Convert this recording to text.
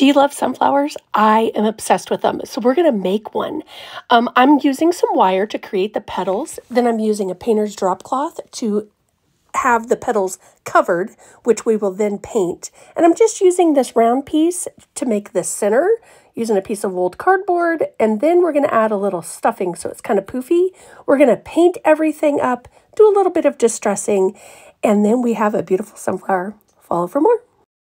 Do you love sunflowers? I am obsessed with them. So we're going to make one. Um, I'm using some wire to create the petals. Then I'm using a painter's drop cloth to have the petals covered, which we will then paint. And I'm just using this round piece to make the center, using a piece of old cardboard. And then we're going to add a little stuffing so it's kind of poofy. We're going to paint everything up, do a little bit of distressing, and then we have a beautiful sunflower. Follow for more.